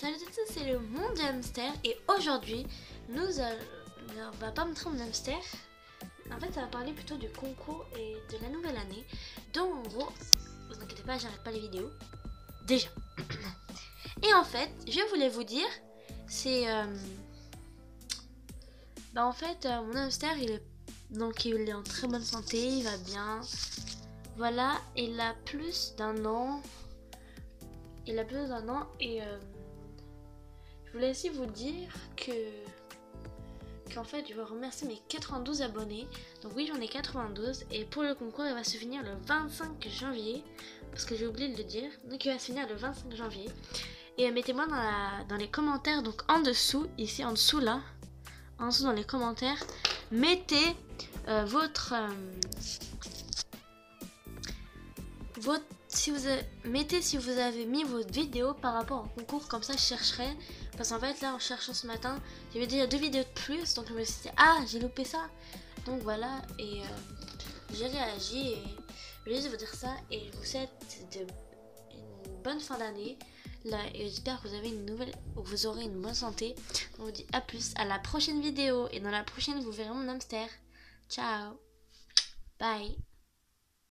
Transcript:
Salut à tous, c'est le monde du hamster et aujourd'hui, nous allons... On va pas montrer mon hamster. En fait, ça va parler plutôt du concours et de la nouvelle année. Donc, en gros, vous inquiétez pas, j'arrête pas les vidéos. Déjà. Et en fait, je voulais vous dire, c'est... euh, Bah en fait, euh, mon hamster, il est... Donc, il est en très bonne santé, il va bien. Voilà, il a plus d'un an. Il a plus d'un an et... euh, je voulais aussi vous dire que qu'en fait je veux remercier mes 92 abonnés. Donc oui j'en ai 92 et pour le concours il va se finir le 25 janvier parce que j'ai oublié de le dire. Donc il va se finir le 25 janvier. Et mettez-moi dans, dans les commentaires, donc en dessous, ici en dessous là, en dessous dans les commentaires, mettez euh, votre euh, votre si vous mettez si vous avez mis votre vidéo par rapport au concours comme ça je chercherai. Parce qu'en fait là en cherchant ce matin j'avais déjà deux vidéos de plus donc je me suis dit ah j'ai loupé ça. Donc voilà et euh, j'ai réagi et je voulais juste vous dire ça et je vous souhaite de, une bonne fin d'année. Là et j'espère que vous avez une nouvelle vous aurez une bonne santé. On vous dit à plus à la prochaine vidéo et dans la prochaine vous verrez mon hamster. Ciao. Bye